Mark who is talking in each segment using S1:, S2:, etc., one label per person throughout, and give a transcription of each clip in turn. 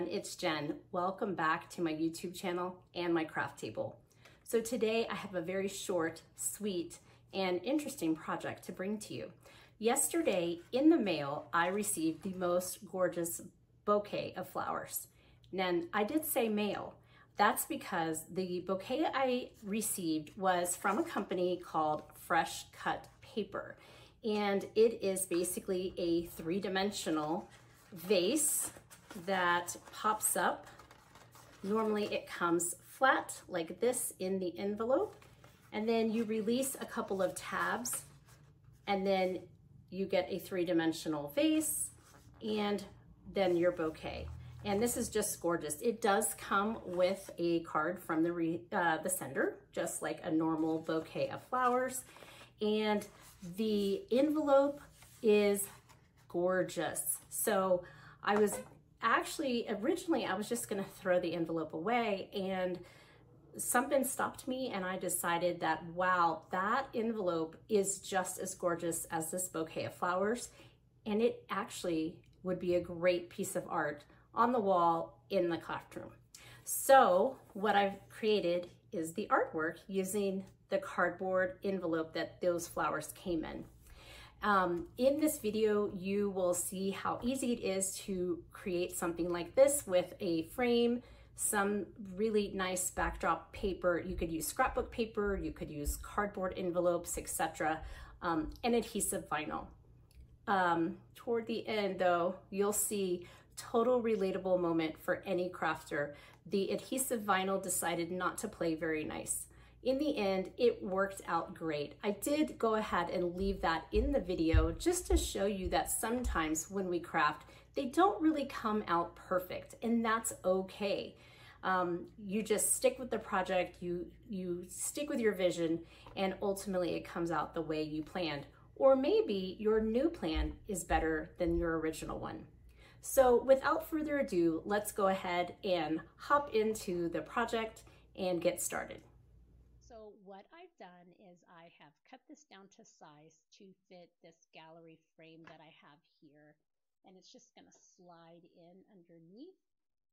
S1: everyone, it's Jen. Welcome back to my YouTube channel and my craft table. So today I have a very short, sweet, and interesting project to bring to you. Yesterday in the mail, I received the most gorgeous bouquet of flowers. And I did say mail. That's because the bouquet I received was from a company called Fresh Cut Paper. And it is basically a three-dimensional vase that pops up. Normally it comes flat like this in the envelope and then you release a couple of tabs and then you get a three-dimensional vase and then your bouquet. And this is just gorgeous. It does come with a card from the, re, uh, the sender, just like a normal bouquet of flowers. And the envelope is gorgeous. So I was actually, originally I was just gonna throw the envelope away and something stopped me and I decided that, wow, that envelope is just as gorgeous as this bouquet of flowers. And it actually would be a great piece of art on the wall in the classroom. So what I've created is the artwork using the cardboard envelope that those flowers came in. Um, in this video, you will see how easy it is to create something like this with a frame, some really nice backdrop paper. You could use scrapbook paper, you could use cardboard envelopes, etc., um, and adhesive vinyl. Um, toward the end though, you'll see total relatable moment for any crafter. The adhesive vinyl decided not to play very nice in the end, it worked out great. I did go ahead and leave that in the video just to show you that sometimes when we craft, they don't really come out perfect and that's okay. Um, you just stick with the project, you, you stick with your vision and ultimately it comes out the way you planned. Or maybe your new plan is better than your original one. So without further ado, let's go ahead and hop into the project and get started
S2: what I've done is I have cut this down to size to fit this gallery frame that I have here. And it's just going to slide in underneath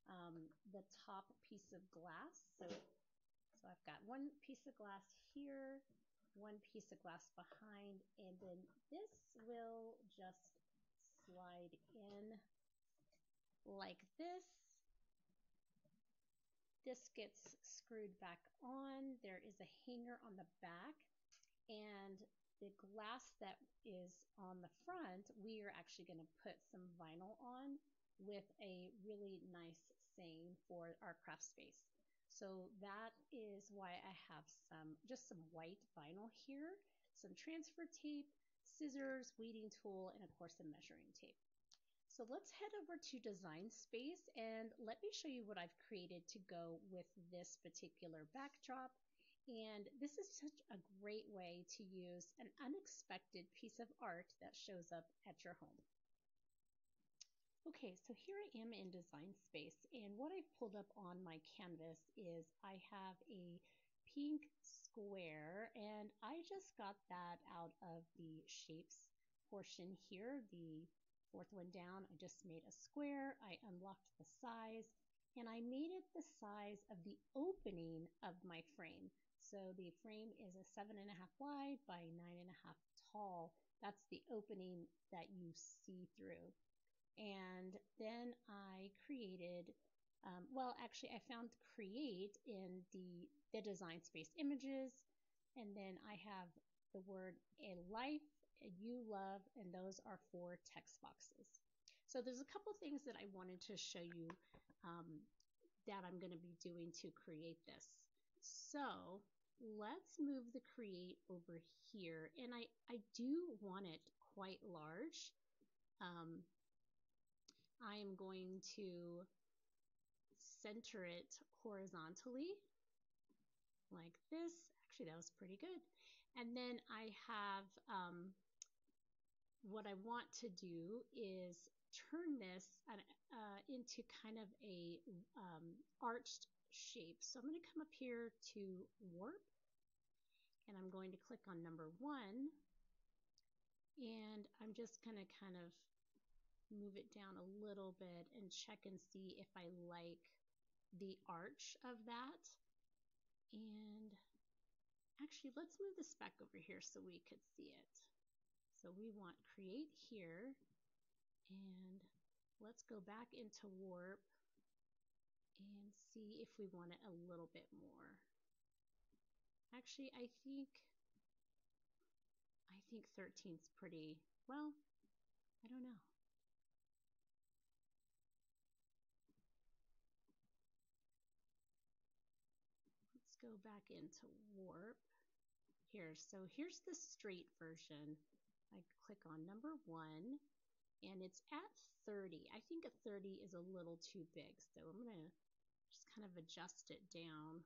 S2: um, the top piece of glass. So, so I've got one piece of glass here, one piece of glass behind, and then this will just slide in like this this gets screwed back on. There is a hanger on the back and the glass that is on the front, we are actually going to put some vinyl on with a really nice saying for our craft space. So that is why I have some, just some white vinyl here, some transfer tape, scissors, weeding tool, and of course a measuring tape. So let's head over to Design Space and let me show you what I've created to go with this particular backdrop. And this is such a great way to use an unexpected piece of art that shows up at your home. Okay, so here I am in Design Space, and what I've pulled up on my canvas is I have a pink square, and I just got that out of the shapes portion here, the fourth one down, I just made a square, I unlocked the size, and I made it the size of the opening of my frame. So the frame is a seven and a half wide by nine and a half tall. That's the opening that you see through. And then I created, um, well, actually I found create in the, the design space images. And then I have the word a life you love, and those are four text boxes. So there's a couple things that I wanted to show you um, that I'm going to be doing to create this. So let's move the create over here. And I, I do want it quite large. Um, I am going to center it horizontally like this. Actually, that was pretty good. And then I have um, what I want to do is turn this uh, into kind of a um, arched shape. So I'm going to come up here to warp and I'm going to click on number one and I'm just going to kind of move it down a little bit and check and see if I like the arch of that. And actually, let's move this back over here so we could see it. So we want create here and let's go back into warp and see if we want it a little bit more. Actually, I think I think 13's pretty, well, I don't know. Let's go back into warp here. So here's the straight version. On number one and it's at 30. I think a 30 is a little too big, so I'm going to just kind of adjust it down.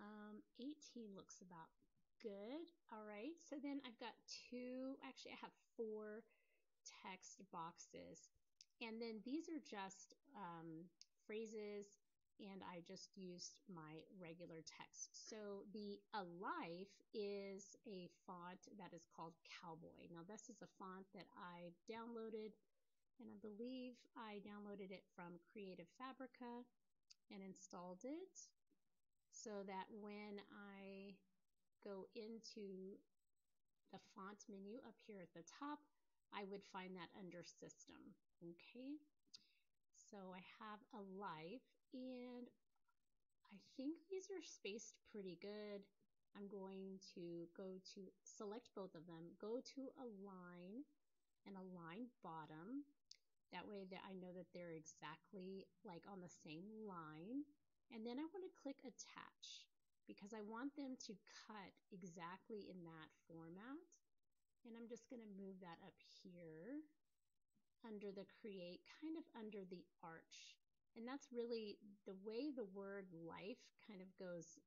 S2: Um, 18 looks about good. All right, so then I've got two, actually I have four text boxes. And then these are just um, phrases and I just used my regular text. So the Alife is a font that is called Cowboy. Now this is a font that I downloaded and I believe I downloaded it from Creative Fabrica and installed it so that when I go into the font menu up here at the top, I would find that under system. Okay, so I have Alife and I think these are spaced pretty good. I'm going to go to select both of them, go to align and align bottom. That way that I know that they're exactly like on the same line. And then I want to click attach because I want them to cut exactly in that format. And I'm just going to move that up here under the create, kind of under the arch. And that's really the way the word life kind of goes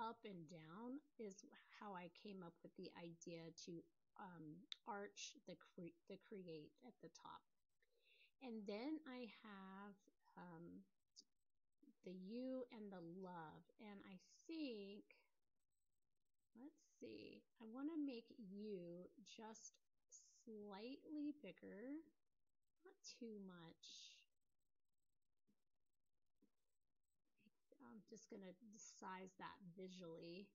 S2: up and down is how I came up with the idea to um, arch the, cre the create at the top. And then I have um, the you and the love. And I think, let's see, I want to make you just slightly bigger, not too much. I'm just going to size that visually.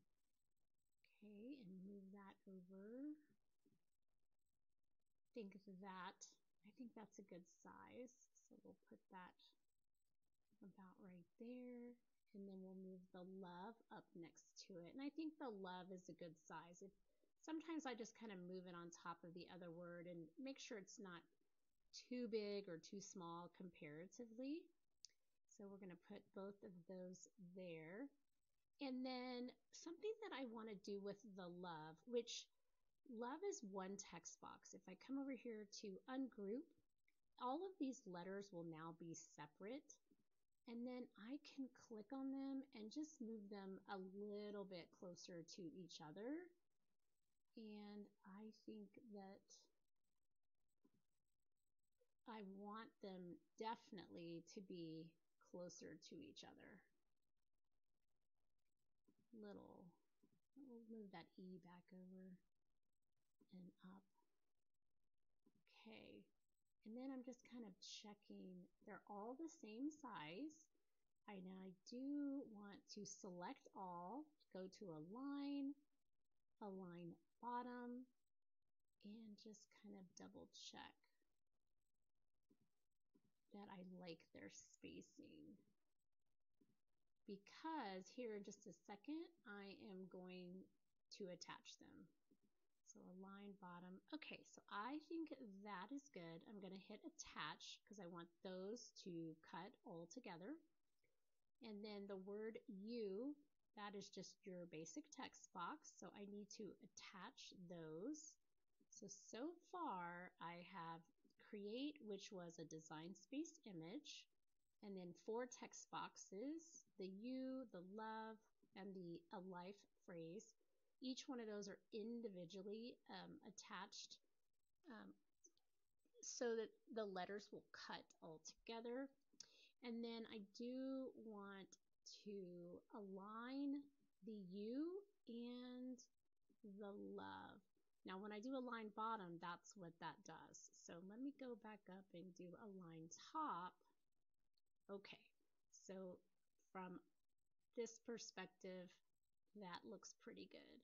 S2: Okay, and move that over. I Think that, I think that's a good size. So we'll put that about right there. And then we'll move the love up next to it. And I think the love is a good size. If Sometimes I just kind of move it on top of the other word and make sure it's not too big or too small comparatively. So we're going to put both of those there. And then something that I want to do with the love, which love is one text box. If I come over here to ungroup, all of these letters will now be separate. And then I can click on them and just move them a little bit closer to each other. And I think that I want them definitely to be closer to each other. Little, we'll move that E back over and up. Okay, and then I'm just kind of checking, they're all the same size. I now I do want to select all, go to align, align bottom, and just kind of double check that I like their spacing. Because here in just a second, I am going to attach them. So align bottom. Okay, so I think that is good. I'm going to hit attach because I want those to cut all together. And then the word you, that is just your basic text box. So I need to attach those. So, so far I have create, which was a design space image, and then four text boxes, the you, the love, and the a life phrase. Each one of those are individually um, attached um, so that the letters will cut all together. And then I do want to align the you and the love. Now when I do align bottom, that's what that does. So let me go back up and do a line top. Okay, so from this perspective, that looks pretty good.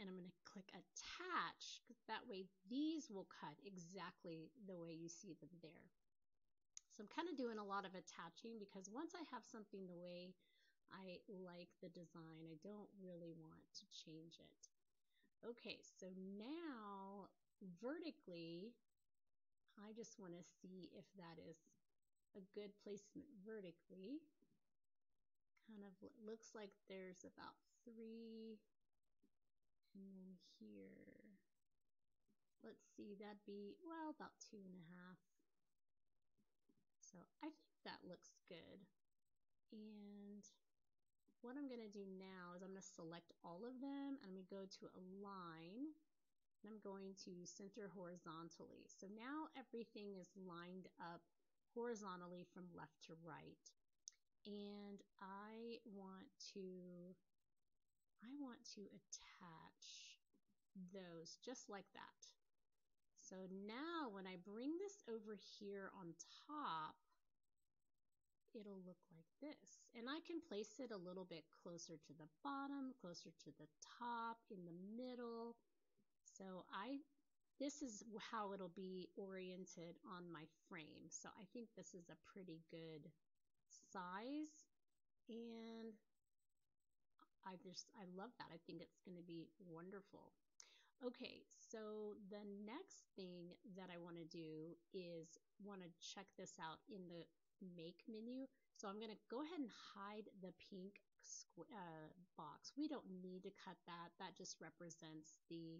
S2: And I'm going to click attach, because that way these will cut exactly the way you see them there. So I'm kind of doing a lot of attaching because once I have something the way I like the design, I don't really want to change it. Okay, so now vertically, I just want to see if that is a good placement vertically. Kind of looks like there's about three, and then here, let's see, that'd be, well, about two and a half. So I think that looks good. And what I'm going to do now is I'm going to select all of them and I'm going to go to align and I'm going to center horizontally. So now everything is lined up horizontally from left to right. And I want to I want to attach those just like that. So now when I bring this over here on top, it'll look like this. And I can place it a little bit closer to the bottom, closer to the top, in the middle. So I, this is how it'll be oriented on my frame. So I think this is a pretty good size. And I just, I love that. I think it's going to be wonderful. Okay, so the next thing that I want to do is want to check this out in the make menu. So I'm going to go ahead and hide the pink uh, box. We don't need to cut that. That just represents the,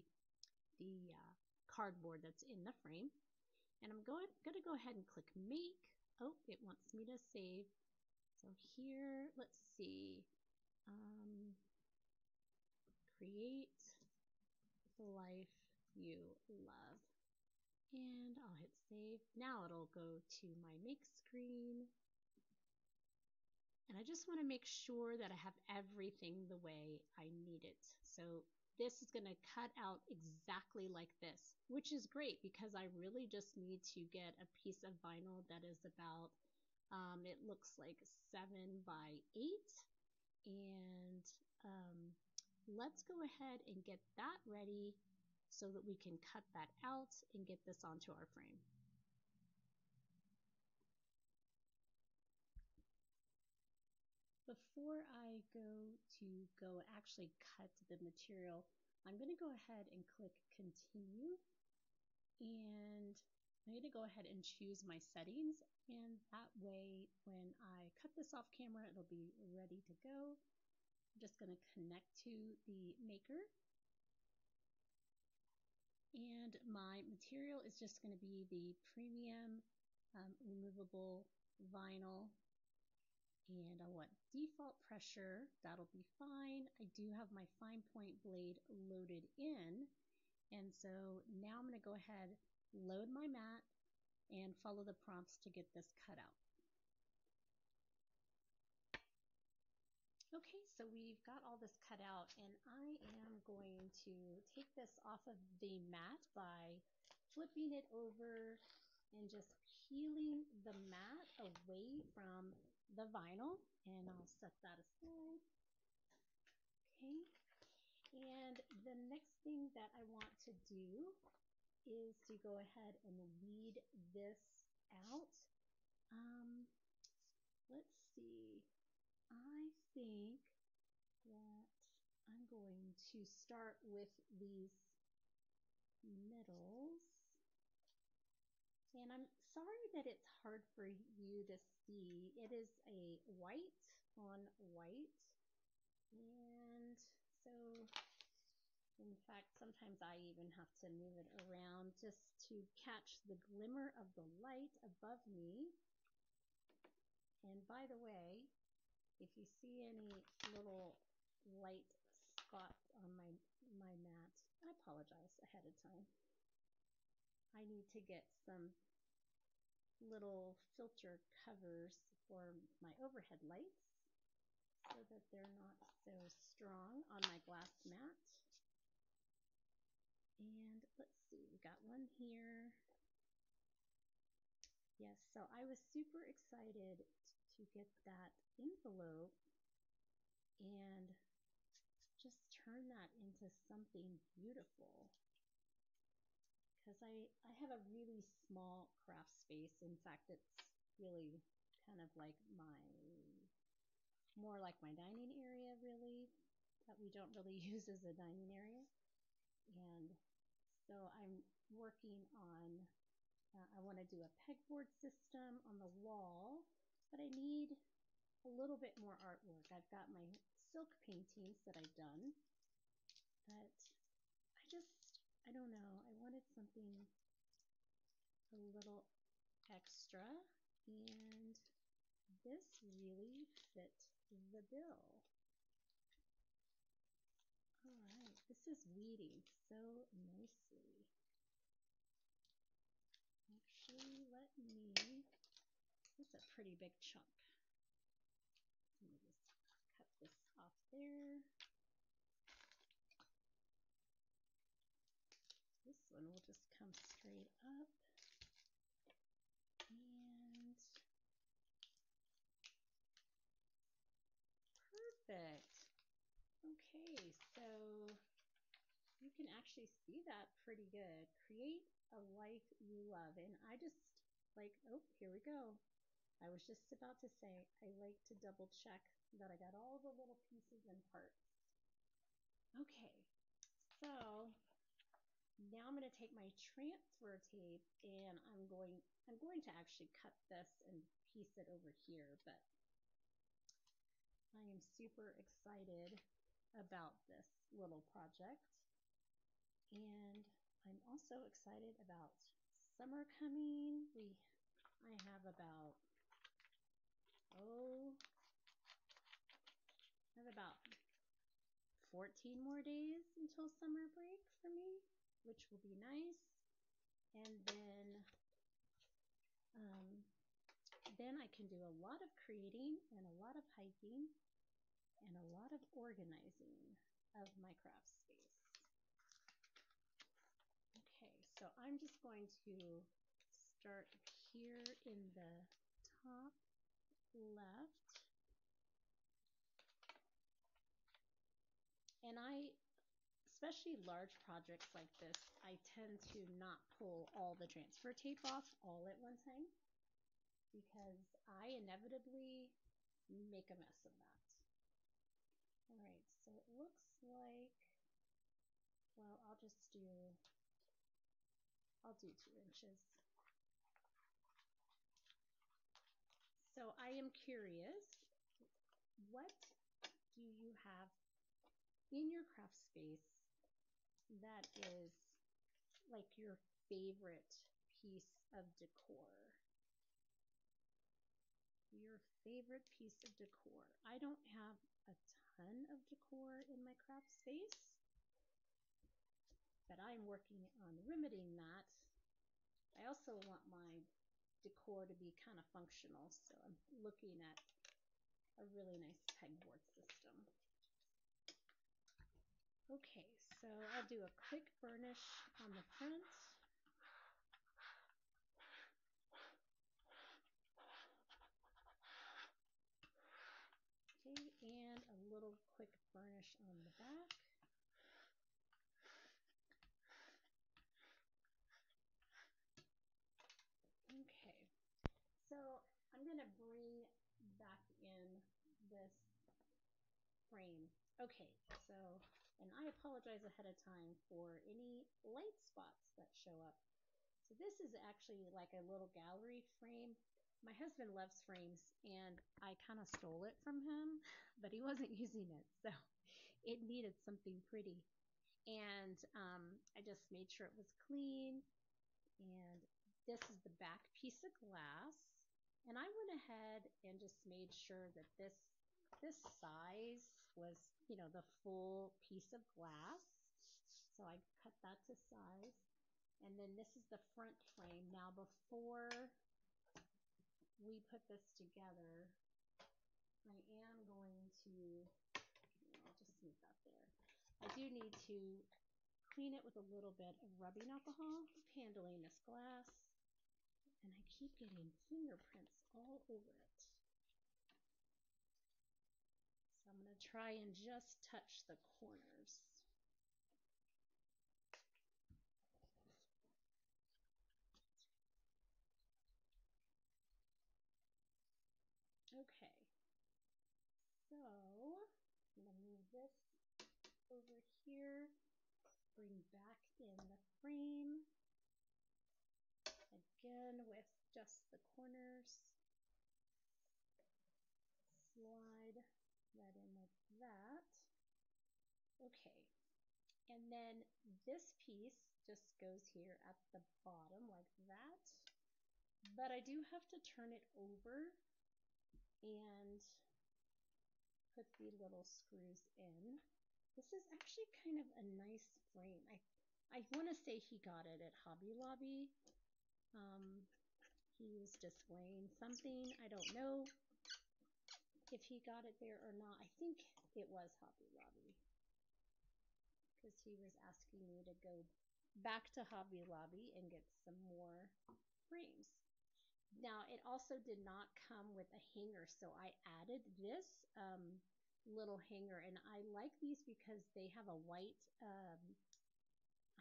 S2: the uh, cardboard that's in the frame. And I'm going, going to go ahead and click make. Oh, it wants me to save. So here, let's see. Um, create the life you love and I'll hit save. Now it'll go to my make screen. And I just want to make sure that I have everything the way I need it. So this is going to cut out exactly like this, which is great because I really just need to get a piece of vinyl that is about, um, it looks like seven by eight. And um, let's go ahead and get that ready so that we can cut that out and get this onto our frame. Before I go to go actually cut the material, I'm going to go ahead and click continue and I'm going to go ahead and choose my settings and that way when I cut this off camera it'll be ready to go. I'm just going to connect to the maker and my material is just going to be the premium um, removable vinyl. And I want default pressure, that'll be fine. I do have my fine point blade loaded in. And so now I'm going to go ahead, load my mat, and follow the prompts to get this cut out. Okay, so we've got all this cut out and I am going to take this off of the mat by flipping it over and just peeling the mat away from the vinyl and I'll set that aside. Okay, and the next thing that I want to do is to go ahead and weed this out. Um, let's see. I think that I'm going to start with these middles. And I'm sorry that it's hard for you to see. It is a white on white. And so, in fact, sometimes I even have to move it around just to catch the glimmer of the light above me. And by the way, if you see any little light spots on my, my mat, I apologize ahead of time. I need to get some little filter covers for my overhead lights so that they're not so strong on my glass mat. And let's see, we got one here. Yes, so I was super excited to get that envelope and just turn that into something beautiful. Because I, I have a really small craft space. In fact, it's really kind of like my, more like my dining area really, that we don't really use as a dining area. And so I'm working on, uh, I want to do a pegboard system on the wall, but I need a little bit more artwork. I've got my silk paintings that I've done, but I just, I don't know, I wanted something a little extra and this really fit the bill. All right, this is weeding so nicely. Actually, let me, that's a pretty big chunk. Let me just cut this off there. This one will just come straight up. And perfect. Okay, so you can actually see that pretty good. Create a life you love. And I just like, oh, here we go. I was just about to say, I like to double check that I got all the little pieces and parts. Okay, so now I'm going to take my transfer tape and I'm going, I'm going to actually cut this and piece it over here, but I am super excited about this little project. And I'm also excited about summer coming. We, I have about, oh, I have about 14 more days until summer break for me, which will be nice. And then, um, then I can do a lot of creating and a lot of hiking and a lot of organizing of my craft space. Okay, so I'm just going to start here in the top left. And I, especially large projects like this, I tend to not pull all the transfer tape off all at one time because I inevitably make a mess of that. All right, so it looks like, well, I'll just do, I'll do two inches. So I am curious, what do you have in your craft space that is like your favorite piece of decor? Your favorite piece of decor. I don't have a ton of decor in my craft space, but I'm working on remedying that. I also want my decor to be kind of functional, so I'm looking at a really nice pegboard system. Okay, so I'll do a quick burnish on the front. Okay, and a little quick burnish on the back. Okay, so I'm going to bring back in this frame. Okay, so, and I apologize ahead of time for any light spots that show up. So this is actually like a little gallery frame. My husband loves frames and I kind of stole it from him, but he wasn't using it. So it needed something pretty. And um, I just made sure it was clean. And this is the back piece of glass. And I went ahead and just made sure that this this size was, you know, the full piece of glass. So I cut that to size. And then this is the front frame. Now before we put this together, I am going to, I'll just move that there. I do need to clean it with a little bit of rubbing alcohol, handling this glass, and I keep getting fingerprints all over it. So I'm going to try and just touch the corners. Okay, so I'm going to move this over here, bring back in the frame, again with just the corners, slide that in like that. Okay, and then this piece just goes here at the bottom like that, but I do have to turn it over and put the little screws in. This is actually kind of a nice frame. I, I want to say he got it at Hobby Lobby. Um, he was displaying something. I don't know if he got it there or not. I think it was Hobby Lobby because he was asking me to go back to Hobby Lobby and get some more frames. Now, it also did not come with a hanger, so I added this um, little hanger, and I like these because they have a white, um,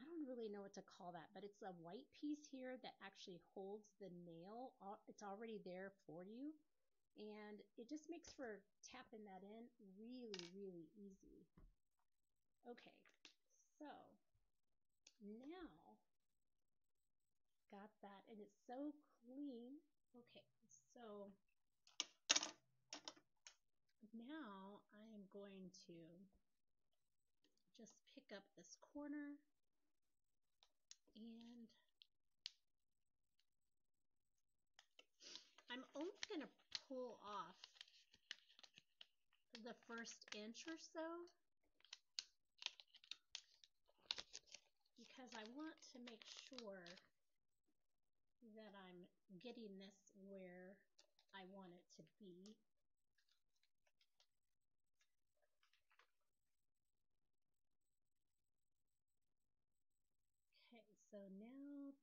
S2: I don't really know what to call that, but it's a white piece here that actually holds the nail. It's already there for you, and it just makes for tapping that in really, really easy. Okay, so now got that and it's so clean. Okay, so now I am going to just pick up this corner and I'm only going to pull off the first inch or so because I want to make sure that I'm getting this where I want it to be. Okay, so now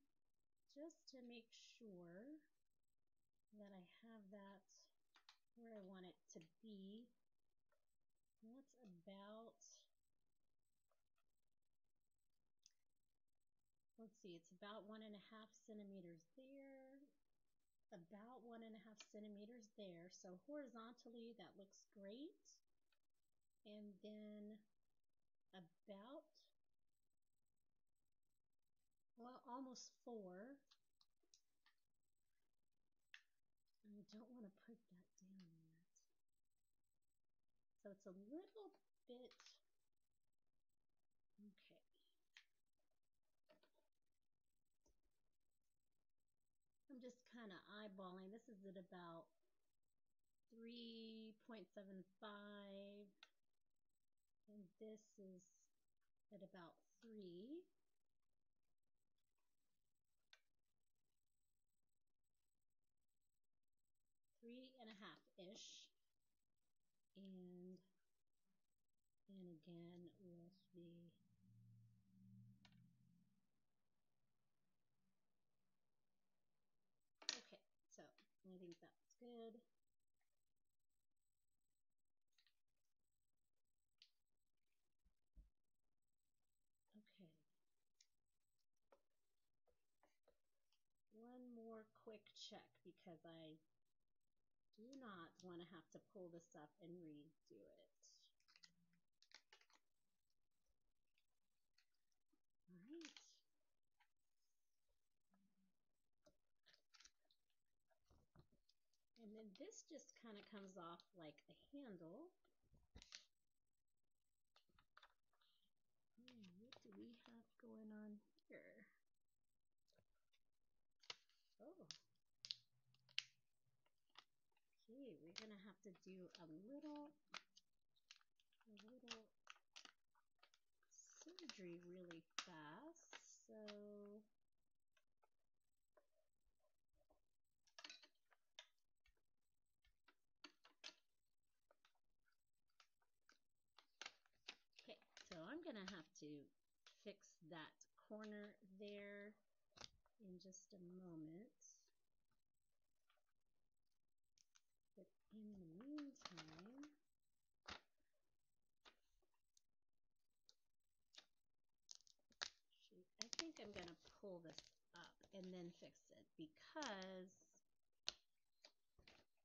S2: just to make sure that I have that where I want it to be, that's about let's see, it's about one and a half centimeters there, about one and a half centimeters there. So horizontally, that looks great. And then about, well, almost four. I don't want to put that down yet. So it's a little bit, okay. I'm just kind of eyeballing. This is at about 3.75 and this is at about 3. Three and a half ish. And and again with okay So I think that's good. Okay. One more quick check because I do not want to have to pull this up and redo it. All right. And then this just kind of comes off like a handle. Hmm, what do we have going on here? Oh. Okay, we're going to have to do a little, a little surgery really fast. So Okay, So I'm going to have to fix that corner there in just a moment. But in the meantime, I think I'm going to pull this up and then fix it because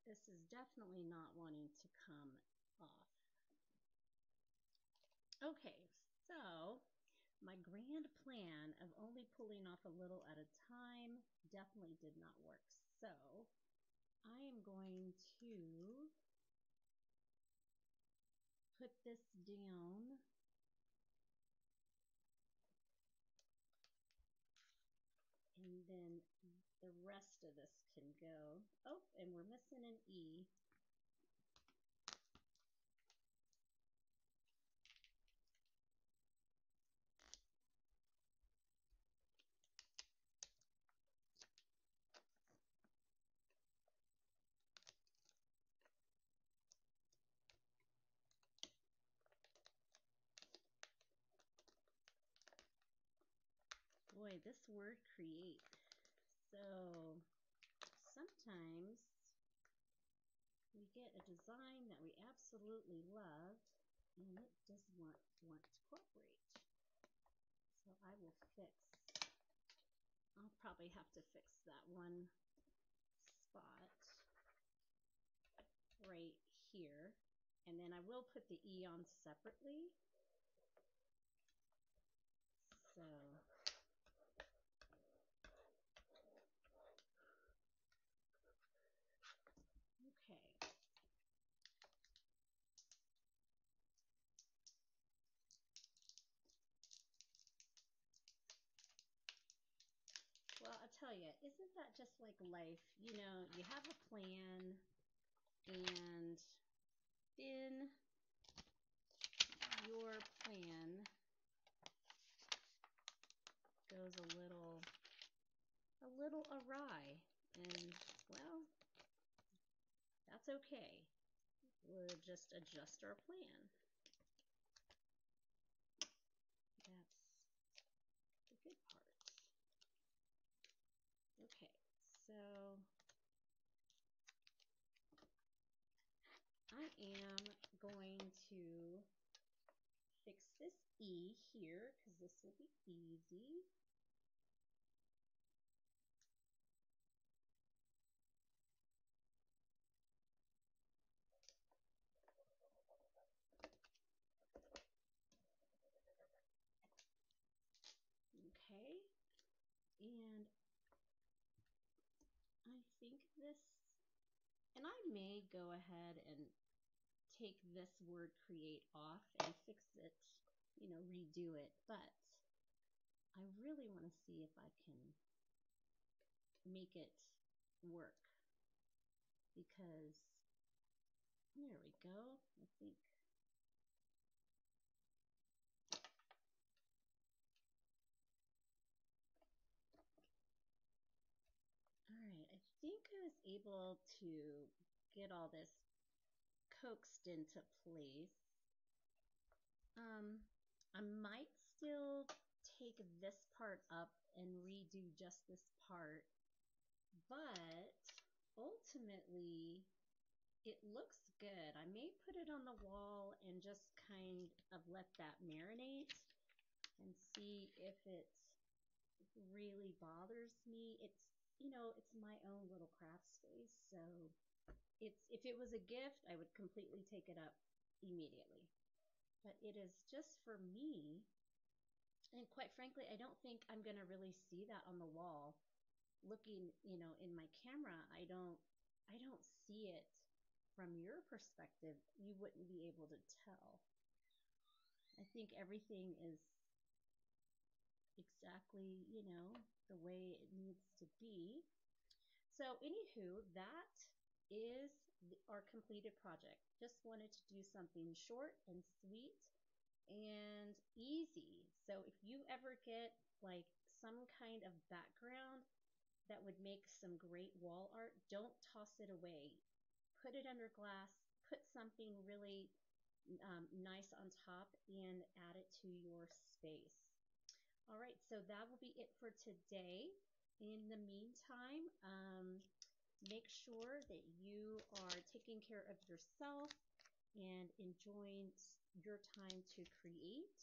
S2: this is definitely not wanting to come off. Okay, so my grand plan of only pulling off a little at a time definitely did not work. So I am going to put this down and then the rest of this can go. Oh, and we're missing an E. boy, this word create. So sometimes we get a design that we absolutely love and it doesn't want, want to cooperate. So I will fix, I'll probably have to fix that one spot right here. And then I will put the E on separately. So Okay. Well, I tell you, isn't that just like life? You know, you have a plan and then your plan goes a little a little awry and well that's okay. We'll just adjust our plan. That's the good part. Okay, so I am going to fix this E here because this will be easy. Okay, and I think this, and I may go ahead and take this word create off and fix it, you know, redo it, but I really want to see if I can make it work because there we go. I think All right, I think I was able to get all this coaxed into place. Um, I might still take this part up and redo just this part, but ultimately it looks good. I may put it on the wall and just kind of let that marinate and see if it really bothers me. It's you know, it's my own little craft space. So it's if it was a gift, I would completely take it up immediately. But it is just for me. And quite frankly, I don't think I'm going to really see that on the wall. Looking, you know, in my camera, I don't I don't see it from your perspective. You wouldn't be able to tell. I think everything is exactly, you know, the way it needs to be. So anywho, that is our completed project. Just wanted to do something short and sweet and easy. So if you ever get like some kind of background that would make some great wall art, don't toss it away. Put it under glass, put something really um, nice on top and add it to your space. All right, so that will be it for today. In the meantime, um, make sure that you are taking care of yourself and enjoying your time to create.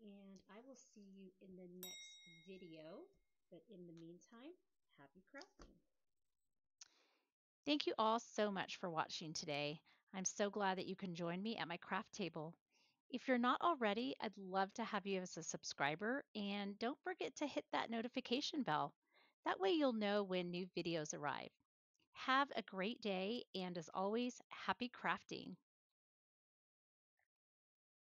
S2: And I will see you in the next video. But in the meantime, happy crafting.
S3: Thank you all so much for watching today. I'm so glad that you can join me at my craft table. If you're not already, I'd love to have you as a subscriber and don't forget to hit that notification bell. That way you'll know when new videos arrive. Have a great day and as always, happy crafting.